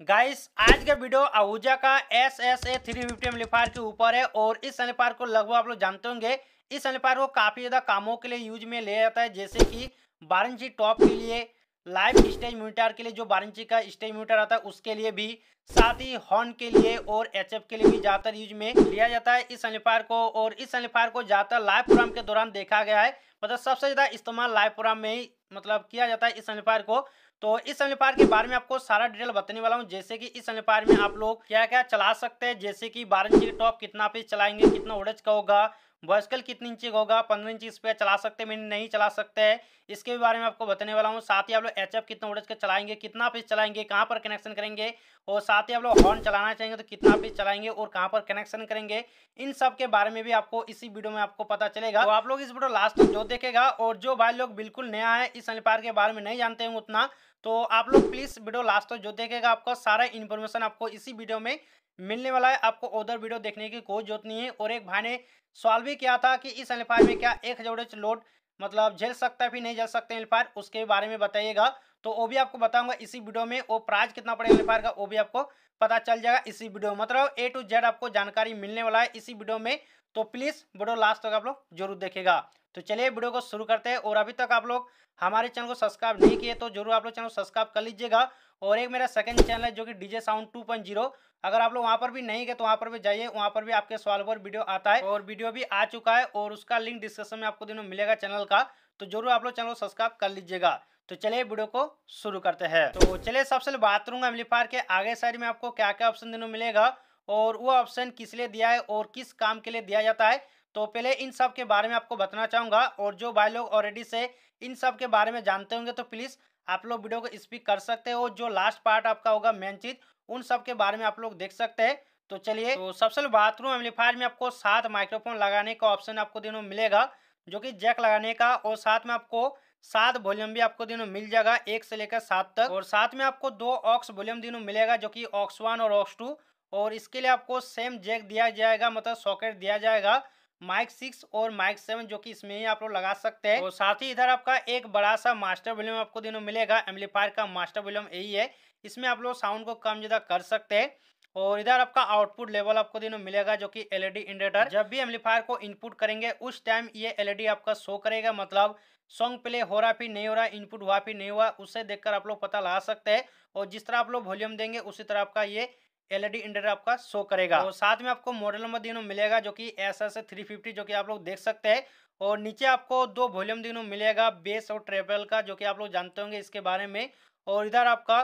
Guys आज का video Ahuja का S S A three fifty amplifier के ऊपर है और इस एम्पलीफायर को लगभग आप लोग जानते होंगे। इस एम्पलीफायर को काफ़ी ज़्यादा कामों के लिए यूज़ में लिया जाता है, जैसे कि बारह इंची टॉप के लिए लाइव स्टेज मीटर के लिए, जो बारह इंची का स्टेज मीटर आता है, उसके लिए भी, साथ ही हॉर्न के लिए और एचएफ के लिए भी ज़्यादातर यूज़ में लिया जाता है इस एम्पलीफायर को। और इस एम्पलीफायर को ज़्यादातर लाइव प्रोग्राम के दौरान देखा गया है मतलब सबसे ज़्यादा इस्तेमाल लाइव प्रोग्राम में ही मतलब किया जाता है इस एम्पलीफायर को। तो इस एम्पलीफायर के बारे में आपको सारा डिटेल बताने वाला हूँ। जैसे कि इस एम्पलीफायर में आप लोग क्या क्या चला सकते हैं, जैसे कि बारह इंची टॉप कितना पीस चलाएँगे, कितना ओडेज का होगा वर्सकल कितनी इंची होगा? पंद्रह इंची इस पर चला सकते हैं नहीं चला सकते हैं। इसके भी बारे में आपको बताने वाला हूँ। साथ ही आप लोग एच एफ़ कितना वोल्टेज का चलाएँगे, कितना पीस चलाएँगे, कहाँ पर कनेक्शन करेंगे? और साथ ही आप लोग हॉर्न चलाना चाहेंगे तो कितना पीस चलाएँगे और कहाँ पर कनेक्शन करेंगे? इन सब के बारे में भी आपको इसी वीडियो में आपको पता चलेगा। तो आप लोग इस वीडियो लास्ट जो देखेगा और जो भाई लोग बिल्कुल नया है, इस एम्पायर के बारे में नहीं जानते हैं उतना तो आप लोग प्लीज़ वीडियो लास्ट तक जो देखेगा, आपको सारा इन्फॉर्मेशन आपको इसी वीडियो में मिलने वाला है आपको उधर वीडियो देखने की कोई ज़रूरत नहीं है। और एक भाई ने सवाल भी किया था कि इस एल्फायर में क्या एक जोड़े लोड मतलब झेल सकता है फिर नहीं झेल सकते एल्फायर उसके बारे में बताइएगा। तो वो भी आपको बताऊँगा इसी वीडियो में वो प्राइस कितना पड़ेगा एल्फायर का, वो भी आपको पता चल जाएगा इसी वीडियो में। मतलब ए टू जेड आपको जानकारी मिलने वाला है इसी वीडियो में। तो प्लीज़ वीडियो लास्ट तक आप लोग ज़रूर देखेगा तो चलिए वीडियो को शुरू करते हैं और अभी तक आप लोग हमारे चैनल को सब्सक्राइब नहीं किए तो ज़रूर आप लोग चैनल सब्सक्राइब कर लीजिएगा। और एक मेरा सेकंड चैनल है जो कि डीजे साउंड 2.0 अगर आप लोग वहाँ पर भी नहीं गए तो वहाँ पर भी जाइए, वहाँ पर भी आपके सवाल पर वीडियो आता है और वीडियो भी आ चुका है और उसका लिंक डिस्क्रिप्शन में आपको दिनों मिलेगा चैनल का। तो ज़रूर आप लोग चैनल को सब्सक्राइब कर लीजिएगा। तो चलिए वीडियो को शुरू करते हैं। तो चलिए सबसे बात करूँगा एम्पलीफायर के। आगे साइड में आपको क्या क्या ऑप्शन दिनों मिलेगा। और वो ऑप्शन किस लिए दिया है और किस काम के लिए दिया जाता है? तो पहले इन सब के बारे में आपको बताना चाहूँगा और जो भाई लोग ऑलरेडी से इन सब के बारे में जानते होंगे तो प्लीज़ आप लोग वीडियो को स्पीक कर सकते हो। जो लास्ट पार्ट आपका होगा मेन चीज़, उन सब के बारे में आप लोग देख सकते हैं। तो चलिए तो सबसे बाथरूम एम्पलीफायर में आपको सात माइक्रोफोन लगाने का ऑप्शन आपको दिनों मिलेगा, जो कि जैक लगाने का, और साथ में आपको सात वॉल्यूम भी आपको दिनों मिल जाएगा, एक से लेकर सात तक। और साथ में आपको दो ऑक्स वॉल्यूम दिनों मिलेगा, जो कि ऑक्स वन और ऑक्स टू और इसके लिए आपको सेम जैक दिया जाएगा मतलब सॉकेट दिया जाएगा माइक सिक्स और माइक सेवन जो कि इसमें ही आप लोग लगा सकते हैं। और साथ ही इधर आपका एक बड़ा सा मास्टर वॉल्यूम आपको दिनों मिलेगा एम्पलीफायर का मास्टर वॉल्यूम यही है। इसमें आप लोग साउंड को कम ज़्यादा कर सकते हैं। और इधर आपका आउटपुट लेवल आपको दिनों मिलेगा जो कि एलईडी इंडिकेटर जब भी एम्पलीफायर को इनपुट करेंगे, उस टाइम ये एलईडी आपका शो करेगा मतलब सॉन्ग प्ले हो रहा फिर नहीं हो रहा इनपुट हुआ फिर नहीं हुआ, उसे देखकर आप लोग पता लगा सकते हैं। और जिस तरह आप लोग वॉल्यूम देंगे, उसी तरह आपका ये एलईडी इंडिकेटर आपका शो करेगा। और साथ में आपको मॉडल नंबर दिनों मिलेगा जो कि एस एस थ्री फिफ्टी जो कि आप लोग देख सकते हैं। और नीचे आपको दो वॉल्यूम दिनों मिलेगा बेस और ट्रेवल का जो कि आप लोग जानते होंगे इसके बारे में। और इधर आपका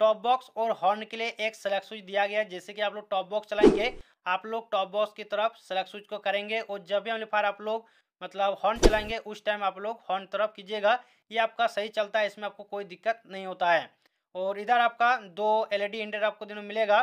टॉप बॉक्स और हॉर्न के लिए एक सेलेक्ट स्विच दिया गया है, जैसे कि आप लोग टॉप बॉक्स चलाएँगे, आप लोग टॉप बॉक्स की तरफ़ सेलेक्ट स्विच को करेंगे। और जब भी एम्पलीफायर आप लोग मतलब हॉर्न चलाएँगे, उस टाइम आप लोग हॉर्न तरफ़ कीजिएगा। ये आपका सही चलता है, इसमें आपको कोई दिक्कत नहीं होता है। और इधर आपका दो एलईडी इंडिकेटर आपको दिनों मिलेगा।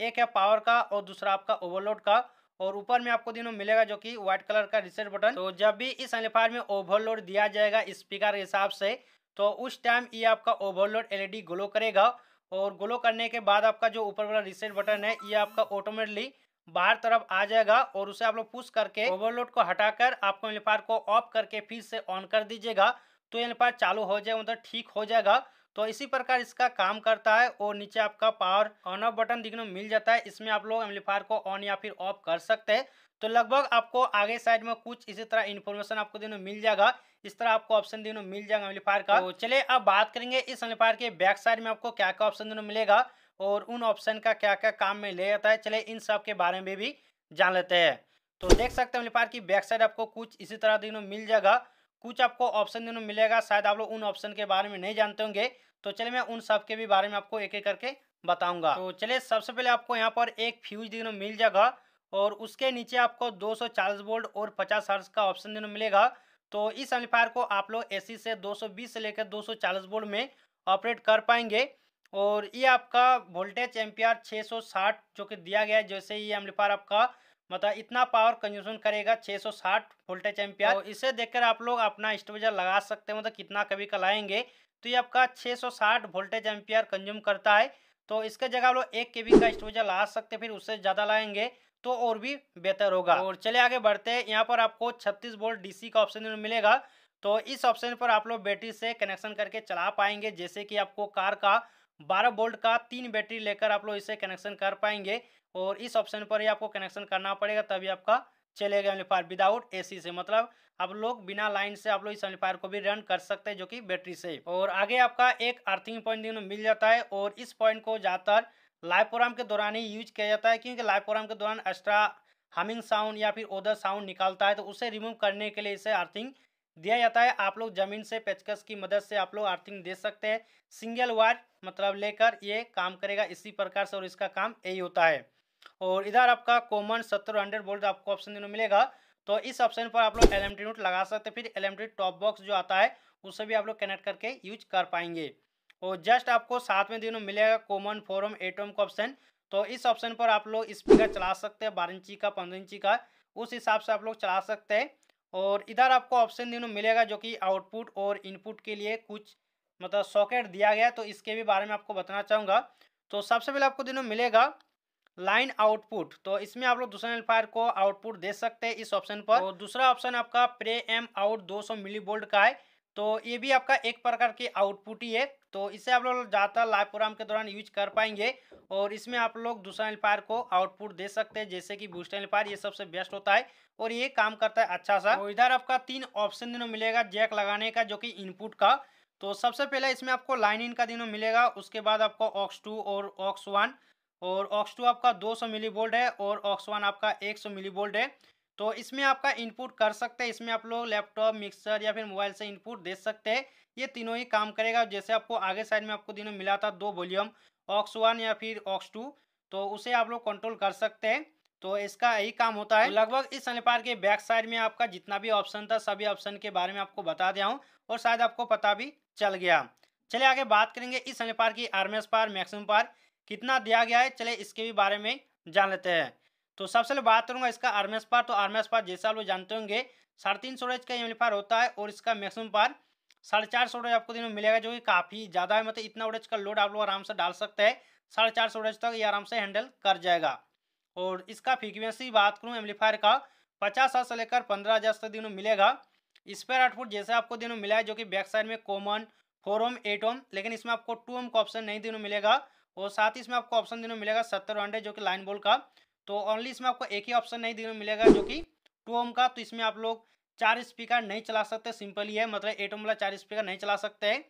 एक है पावर का और दूसरा आपका ओवरलोड का। और ऊपर में आपको दिनों मिलेगा जो कि व्हाइट कलर का रिसेट बटन तो जब भी इस एम्पलीफायर में ओवरलोड दिया जाएगा स्पीकर के हिसाब से तो उस टाइम ये आपका ओवरलोड एलईडी ग्लो करेगा। और ग्लो करने के बाद आपका जो ऊपर वाला रिसेट बटन है, ये आपका ऑटोमेटिकली बाहर तरफ़ आ जाएगा और उसे आप लोग पुश करके ओवरलोड को हटाकर आपको एम्पलीफायर को ऑफ़ करके फिर से ऑन कर दीजिएगा। तो एम्पलीफायर चालू हो जाएगा मतलब ठीक हो जाएगा। तो इसी प्रकार इसका काम करता है और नीचे आपका पावर ऑन ऑफ़ बटन दिखने मिल जाता है। इसमें आप लोग एम्पलीफायर को ऑन या फिर ऑफ़ कर सकते हैं। तो लगभग आपको आगे साइड में कुछ इसी तरह इन्फॉर्मेशन आपको दिनों मिल जाएगा। इस तरह आपको ऑप्शन दिनों मिल जाएगा एम्पलीफायर का। तो चलिए अब बात करेंगे इस एम्पलीफायर के बैक साइड में आपको क्या क्या ऑप्शन देने मिलेगा और उन ऑप्शन का क्या क्या काम में ले जाता है। चले इन सब के बारे में भी जान लेते हैं। तो देख सकते हैं एम्पलीफायर की बैक साइड आपको कुछ इसी तरह दिनों मिल जाएगा। कुछ आपको ऑप्शन दिनों मिलेगा, शायद आप लोग उन ऑप्शन के बारे में नहीं जानते होंगे। तो चलिए मैं उन सब के भी बारे में आपको एक एक करके बताऊँगा। तो चलिए सबसे पहले आपको यहाँ पर एक फ्यूज दिनों मिल जाएगा और उसके नीचे आपको 240 वोल्ट और 50 हर्ट्ज का ऑप्शन दिनों मिलेगा। तो इस एम्पलीफायर को आप लोग एसी से 220 से लेकर 240 वोल्ट में ऑपरेट कर पाएँगे। और ये आपका वोल्टेज एम्पियर 660 जो कि दिया गया है, जैसे ये एम्पलीफायर आपका मतलब इतना पावर कंज्यूशन करेगा 660 वोल्टेज एम्पियर तो इसे देखकर आप लोग अपना स्टोरेजर लगा सकते हैं मतलब कितना कभी कलाएँगे। तो ये आपका 660 वोल्टेज एम्पियर कंज्यूम करता है। तो इसके जगह आप लोग एक के का स्टोरेजर ला सकते हैं फिर उससे ज़्यादा लाएँगे तो और भी बेहतर होगा। और चले आगे बढ़ते हैं। यहाँ पर आपको 36 वोल्ट डीसी का ऑप्शन मिलेगा। तो इस ऑप्शन पर आप लोग बैटरी से कनेक्शन करके चला पाएँगे जैसे कि आपको कार का बारह बोल्ट का तीन बैटरी लेकर आप लोग इसे कनेक्शन कर पाएँगे। और इस ऑप्शन पर ही आपको कनेक्शन करना पड़ेगा, तभी आपका चलेगा एम्पलीफायर विदाउट एसी से। मतलब आप लोग बिना लाइन से आप लोग इस एम्पलीफायर को भी रन कर सकते हैं जो कि बैटरी से। और आगे आपका एक अर्थिंग पॉइंट दिन मिल जाता है और इस पॉइंट को ज़्यादातर लाइव प्रोग्राम के दौरान ही यूज़ किया जाता है, क्योंकि लाइव प्रोग्राम के दौरान एक्स्ट्रा हमिंग साउंड या फिर ओदर साउंड निकालता है तो उसे रिमूव करने के लिए इसे अर्थिंग दिया जाता है। आप लोग ज़मीन से पेचकस की मदद से आप लोग अर्थिंग दे सकते हैं। सिंगल वायर मतलब लेकर ये काम करेगा, इसी प्रकार से और इसका काम यही होता है। और इधर आपका कॉमन सत्तर हंड्रेड वोल्ट आपको ऑप्शन देने मिलेगा। तो इस ऑप्शन पर आप लोग एल नोट लगा सकते हैं। फिर एलएमटी टॉप बॉक्स जो आता है, उसे भी आप लोग कनेक्ट करके यूज़ कर पाएँगे। और जस्ट आपको में दिनों मिलेगा common four ohm eight ohm का ऑप्शन तो इस ऑप्शन पर आप लोग स्पीकर चला सकते हैं, बारह इंची का, पंद्रह इंची का। उस हिसाब से आप लोग चला सकते हैं। और इधर आपको ऑप्शन दिनों मिलेगा जो कि आउटपुट और इनपुट के लिए कुछ मतलब सॉकेट दिया गया तो इसके भी बारे में आपको बताना चाहूँगा। तो सबसे पहले आपको दिनों मिलेगा लाइन आउटपुट तो इसमें आप लोग दूसरे एम्पलीफायर को आउटपुट दे सकते हैं इस ऑप्शन पर। और दूसरा ऑप्शन आपका प्रे एम आउट 200 मिली का है तो ये भी आपका एक प्रकार की आउटपुट ही है। तो इसे आप लोग ज़्यादातर लाइव प्रोग्राम के दौरान यूज़ कर पाएँगे और इसमें आप लोग दूसरा एम्पलीफायर को आउटपुट दे सकते हैं, जैसे कि बूस्टर एम्पलीफायर ये सबसे बेस्ट होता है और ये काम करता है अच्छा सा। और इधर आपका तीन ऑप्शन दिनों मिलेगा जैक लगाने का जो कि इनपुट का। तो सबसे पहले इसमें आपको लाइन इन का दिनों मिलेगा, उसके बाद आपको ऑक्स टू और ऑक्स वन और ऑक्स टू आपका 200 मिली वोल्ट है और ऑक्स वन आपका 100 मिली वोल्ट है। तो इसमें आपका इनपुट कर सकते हैं, इसमें आप लोग लैपटॉप मिक्सर या फिर मोबाइल से इनपुट दे सकते हैं। ये तीनों ही काम करेगा। जैसे आपको आगे साइड में आपको दिनों मिला था, दो वॉल्यूम, ऑक्स वन या फिर ऑक्स टू तो उसे आप लोग कंट्रोल कर सकते हैं। तो इसका यही काम होता है। तो लगभग इस सनपार के बैक साइड में आपका जितना भी ऑप्शन था, सभी ऑप्शन के बारे में आपको बता दिया हूँ, और शायद आपको पता भी चल गया। चलिए आगे बात करेंगे इस सनपार की आर्मेस पार मैक्सिमम पार कितना दिया गया है। चले इसके भी बारे में जान लेते हैं। तो सबसे पहले बात करूँगा इसका आर्मेस पार तो आर्मेस पार जैसा आप लोग जानते होंगे, साढ़े तीन सोरेज का एम्पलीफायर होता है, और इसका मैक्सिमम पार साढ़े चार सोरेज आपको दिनों मिलेगा, जो कि काफ़ी ज़्यादा है। मतलब इतना ओरेज का लोड आप लोग आराम से डाल सकते हैं। साढ़े चार सौ तक ये आराम से हैंडल कर जाएगा। और इसका फ्रीक्वेंसी बात करूँ एम्पलीफायर का, पचास हज़ार से लेकर पंद्रह हज़ार तक दिनों मिलेगा। स्पेयर आउटपुट जैसे आपको दिनों मिला है, जो कि बैक साइड में common four ohm eight ohm लेकिन इसमें आपको टू ओम का ऑप्शन नहीं दिनों मिलेगा। और साथ ही इसमें आपको ऑप्शन देने मिलेगा सत्तर हंड्रेड, जो कि लाइन बोल का। तो ओनली इसमें आपको एक ही ऑप्शन नहीं देने मिलेगा, जो कि टू ओम का। तो इसमें आप लोग चार स्पीकर नहीं चला सकते, सिंपल ही है मतलब एट ओम वाला चार स्पीकर नहीं चला सकते हैं।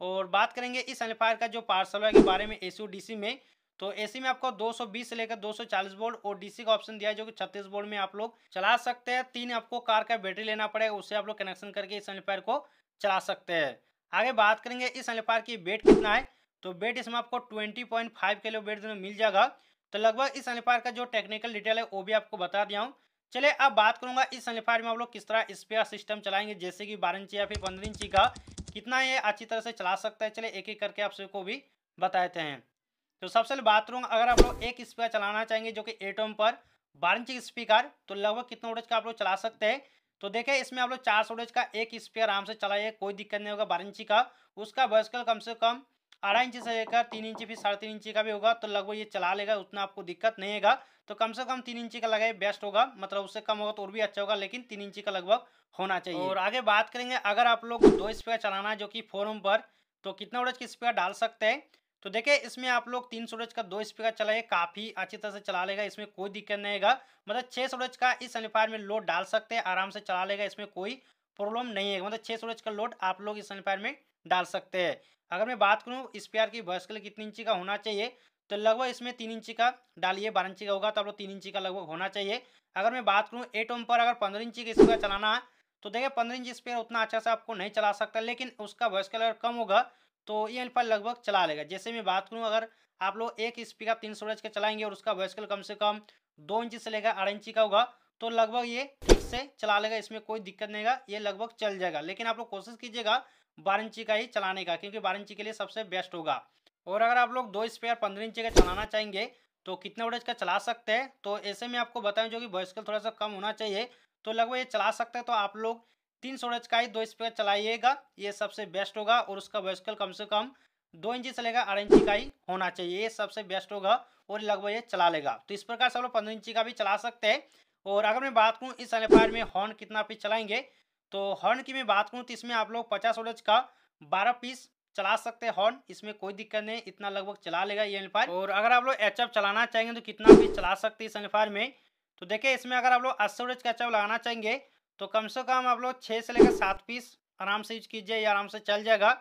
और बात करेंगे इस एम्पलीफायर का जो पार्सल के बारे में ए सी में तो एसी में आपको 220 से लेकर 240 वोल्ट और डीसी का ऑप्शन दिया है, जो कि 36 वोल्ट में आप लोग चला सकते हैं। तीन आपको कार का बैटरी लेना पड़ेगा उससे आप लोग कनेक्शन करके इस एम्पलीफायर को चला सकते हैं। आगे बात करेंगे इस एम्पलीफायर की वेट कितना है तो बेट इसमें आपको ट्वेंटी पॉइंट फाइव किलो बेट मिल जाएगा। तो लगभग इस एम्पलीफायर का जो टेक्निकल डिटेल है, वो भी आपको बता दिया हूँ। चलिए अब बात करूँगा इस एम्पलीफायर में आप लोग किस तरह स्पेयर सिस्टम चलाएँगे, जैसे कि बारह इंची या फिर पंद्रह इंची का कितना ये अच्छी तरह से चला सकता है। चलिए एक एक करके आप सबको भी बताते हैं। तो सबसे पहले बात करूँगा, अगर आप लोग एक स्पीकर चलाना चाहेंगे जो कि एटोम पर बारह इंची स्पीकर तो लगभग कितना वोल्टेज का आप लोग चला सकते हैं? तो देखिए, इसमें आप लोग चार सौ का एक स्पीकर आराम से चलाइए, कोई दिक्कत नहीं होगा बारह इंची का। उसका वर्सकल कम से कम अढ़ाई इंची से लेकर तीन इंची फिर साढ़े तीन इंची का भी होगा तो लगभग ये चला लेगा, उतना आपको दिक्कत नहीं होगा। तो कम से कम तीन इंची का लगाए बेस्ट होगा मतलब उससे कम होगा तो और भी अच्छा होगा, लेकिन तीन इंची का लगभग होना चाहिए। और आगे बात करेंगे, अगर आप लोग दो स्पीकर चलाना है जो कि फोरम पर तो कितना वोल्टेज की स्पीकर डाल सकते हैं? तो देखिए, इसमें आप लोग तीन सोलेज का दो स्पीकर चलाइए, काफ़ी अच्छी तरह से चला लेगा, इसमें कोई दिक्कत नहीं होगा। मतलब छः सोलेज का इस एम्पलीफायर में लोड डाल सकते हैं, आराम से चला लेगा, इसमें कोई प्रॉब्लम नहीं है। मतलब छः सोलेज का लोड आप लोग इस एम्पलीफायर में डाल सकते हैं। अगर मैं बात करूँ की भैंस के लिए कितनी इंची का होना चाहिए तो लगभग इसमें तीन इंची का डालिए, बारह इंची का होगा तो आप लोग तीन इंची का लगभग होना चाहिए। अगर मैं बात करूँ एट ओम पर अगर पंद्रह इंची का स्पेयर चलाना है तो देखिए पंद्रह इंची स्पेयर उतना अच्छा से आपको नहीं चला सकता, लेकिन उसका वॉइस कलर कम होगा तो ये एल्फा लगभग चला लेगा। जैसे मैं बात करूँ अगर आप लोग एक स्पीकर तीन सौ का चलाएँगे और उसका वॉइस कलर कम से कम दो इंची से लेकर आठ इंची का होगा तो लगभग ये ठीक से चला लेगा, इसमें कोई दिक्कत नहीं होगा, ये लगभग चल जाएगा। लेकिन आप लोग कोशिश कीजिएगा बारह इंची का ही चलाने का, क्योंकि बारह इंची के लिए सबसे बेस्ट होगा। और अगर आप लोग दो स्पेयर पंद्रह इंची का चलाना चाहेंगे तो कितने वोल्टेज का चला सकते हैं? तो ऐसे में आपको बताएँ जो कि वॉइसकल थोड़ा सा कम होना चाहिए तो लगभग ये चला सकते हैं। तो आप लोग तीन सोरेज का ही दो स्पेयर चलाइएगा, ये सबसे बेस्ट होगा, और उसका वॉइसकल कम से कम दो इंची चलेगा आठ इंची का ही होना चाहिए, ये सबसे बेस्ट होगा, और लगभग ये चला लेगा। तो इस प्रकार से आप लोग पंद्रह इंची का भी चला सकते हैं। और अगर मैं बात करूँ इस एम्पलीफायर में हॉर्न कितना पीस चलाएँगे तो हॉर्न की मैं बात करूँ तो इसमें आप लोग पचास वोल्टेज का बारह पीस चला सकते हैं हॉर्न। इसमें कोई दिक्कत नहीं, इतना लगभग चला लेगा ये एम्पलीफायर और अगर आप लोग एच चलाना चाहेंगे तो कितना भी चला सकते हैं इस एम्पलीफायर में। तो देखिए, इसमें अगर आप लोग अस्सी वोल्टेज का एच लगाना चाहेंगे तो कम से कम आप लोग छः से लेकर सात पीस आराम से यूज़ कीजिए या आराम से चल जाएगा।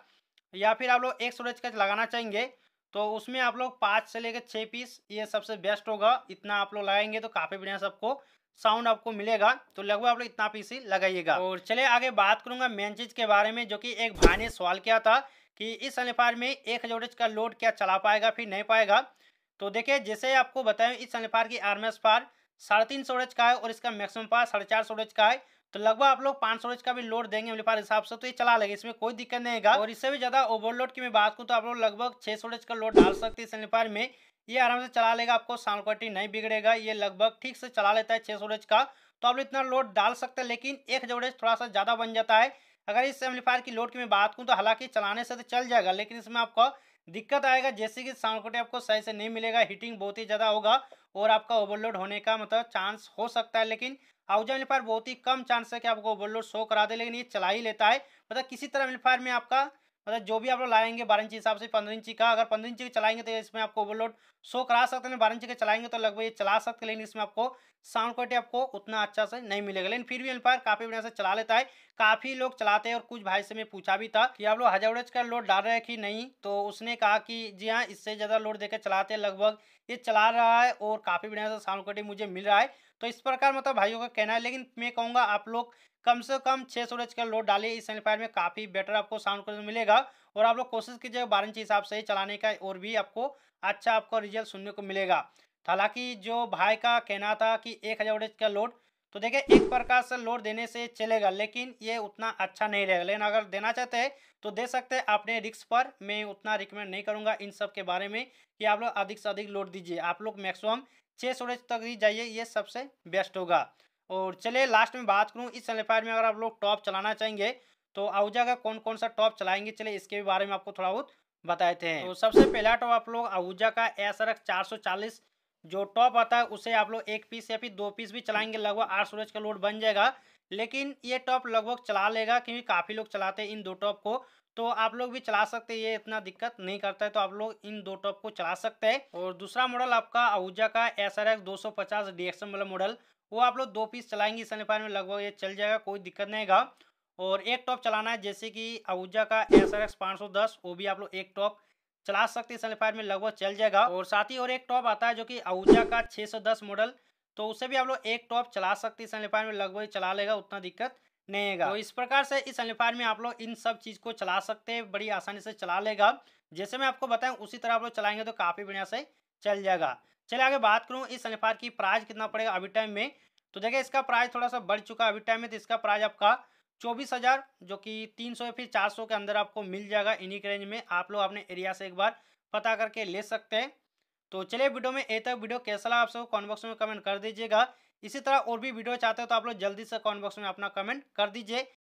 या फिर आप लोग एक स्टोरेज का लगाना चाहेंगे तो उसमें आप लोग पाँच से लेकर छः पीस ये सबसे बेस्ट होगा। इतना आप लोग लगाएँगे तो काफ़ी बढ़िया सबको साउंड आपको मिलेगा तो लगभग आप लोग इतना पीस ही लगाइएगा। और चले आगे बात करूँगा मेन चीज़ के बारे में, जो कि एक भाई ने सवाल किया था कि इस एम्पलीफायर में एक हज़ार का लोड क्या चला पाएगा, फिर नहीं पाएगा। तो देखिए, जैसे आपको बताएँ इस एम्पलीफायर की आर पार साढ़े तीन सौ का है और इसका मैक्सिमम पार साढ़े चार सौ का है। तो लगभग आप लोग पाँच सौ का भी लोड देंगे एम्पलीफायर हिसाब से तो ये चला लेगा, इसमें कोई दिक्कत नहीं है और इससे भी ज़्यादा ओवरलोड की मैं बात करूँ तो आप लोग लगभग छः सौ का लोड डाल सकते हैं इस एम्पलीफायर में। ये आराम से चला लेगा, आपको साउंड क्वालिटी नहीं बिगड़ेगा, ये लगभग ठीक से चला लेता है छः सौ का। तो आप इतना लोड डाल सकते हैं, लेकिन एक जोड़ेज थोड़ा सा ज़्यादा बन जाता है। अगर इस एम्पलीफायर की लोड की मैं बात करूँ तो हालाँकि चलाने से तो चल जाएगा, लेकिन इसमें आपको दिक्कत आएगा, जैसे कि साउंड क्वालिटी आपको सही से नहीं मिलेगा हीटिंग बहुत ही ज़्यादा होगा और आपका ओवरलोड होने का मतलब चांस हो सकता है, लेकिन आउजा एम्पलीफायर बहुत ही कम चांस है कि आपको ओवरलोड शो करा दे, लेकिन ये चला ही लेता है। मतलब किसी तरह एम्पलीफायर में आपका मतलब जो भी आप लोग लाएँगे बारह इंच हिसाब से, पंद्रह इंची का, अगर पंद्रह इंची का चलाएँगे तो इसमें आपको ओवरलोड शो करा सकते हैं। बारह इंची का चलाएँगे तो लगभग ये चला सकते हैं, लेकिन इसमें आपको साउंड क्वालिटी आपको उतना अच्छा से नहीं मिलेगा। लेकिन फिर भी एम्पायर काफ़ी बढ़िया से चला लेता है। काफ़ी लोग चलाते हैं और कुछ भाई से मैं पूछा भी था कि आप लोग हज़ार का लोड डाल रहे हैं कि नहीं? तो उसने कहा कि, जी हाँ इससे ज़्यादा लोड देकर चलाते हैं, लगभग ये चला रहा है और काफ़ी बढ़िया से साउंड क्वालिटी मुझे मिल रहा है। तो इस प्रकार मतलब भाइयों का कहना है। लेकिन मैं कहूँगा आप लोग कम से कम छः सौ का लोड डालिए, इस एम्पलीफायर में काफ़ी बेटर आपको साउंड क्वालिटी मिलेगा। और आप लोग कोशिश कीजिए बारह इंच हिसाब से ही चलाने का, और भी आपको अच्छा आपको रिज़ल्ट सुनने को मिलेगा। हालाँकि जो भाई का कहना था कि एक हज़ार का लोड तो देखिए, एक प्रकार से लोड देने से चलेगा, लेकिन ये उतना अच्छा नहीं रहेगा। लेकिन अगर देना चाहते हैं तो दे सकते हैं अपने रिक्स पर। मैं उतना रिकमेंड नहीं करूँगा इन सब के बारे में कि आप लोग अधिक से अधिक लोड दीजिए। आप लोग मैक्सिमम छः स्टोरेज तक ही जाइए, ये सबसे बेस्ट होगा। और चलिए लास्ट में बात करूँ इस एम्पलीफायर में अगर आप लोग टॉप चलाना चाहेंगे तो आहूजा का कौन कौन सा टॉप चलाएँगे चलिए इसके भी बारे में आपको थोड़ा बहुत बताए थे। तो सबसे पहला टॉप आप लोग आहूजा का एस आर जो टॉप आता है उसे आप लोग एक पीस या फिर दो पीस भी चलाएँगे लगभग आठ स्टोरेज का लोड बन जाएगा। लेकिन ये टॉप लगभग चला लेगा क्योंकि काफ़ी लोग चलाते हैं इन दो टॉप को। तो आप लोग भी चला सकते हैं, ये इतना दिक्कत नहीं करता है। तो आप लोग इन दो टॉप को चला सकते हैं। और दूसरा मॉडल आपका आहूजा का एस आर एक्स दो सौ पचास डी एक्स वाला मॉडल, वो आप लोग दो पीस चलाएँगे इस में, लगभग ये चल जाएगा, कोई दिक्कत नहीं है और एक टॉप चलाना है, जैसे कि आहूजा का एस आर एक्स पाँच सौ दस, वो भी आप लोग एक टॉप चला सकते हैं इस में, लगभग चल जाएगा। और साथ ही और एक टॉप आता है जो कि आहूजा का छः सौ दस मॉडल तो उसे भी आप लोग एक टॉप चला सकते हैं इस में, लगभग चला लेगा, उतना दिक्कत नहीं है तो इस प्रकार से इस एम्पलीफायर में आप लोग इन सब चीज़ को चला सकते हैं, बड़ी आसानी से चला लेगा। जैसे मैं आपको बताऊँ, उसी तरह आप लोग चलाएँगे तो काफ़ी बढ़िया से चल जाएगा। चलिए आगे बात करूँ, इस एम्पलीफायर की प्राइस कितना पड़ेगा अभी टाइम में? तो देखिए, इसका प्राइस थोड़ा सा बढ़ चुका है अभी टाइम में तो इसका प्राइस आपका चौबीस हज़ार, जो कि तीन सौ फिर चार सौ के अंदर आपको मिल जाएगा इन्हीं के रेंज में। आप लोग अपने एरिया से एक बार पता करके ले सकते हैं। तो चलिए वीडियो में ए तक वीडियो कैसा लगा आप सबको कॉमेंट बॉक्स में कमेंट कर दीजिएगा। इसी तरह और भी वीडियो चाहते हो तो आप लोग जल्दी से कॉमेंट बॉक्स में अपना कमेंट कर दीजिए।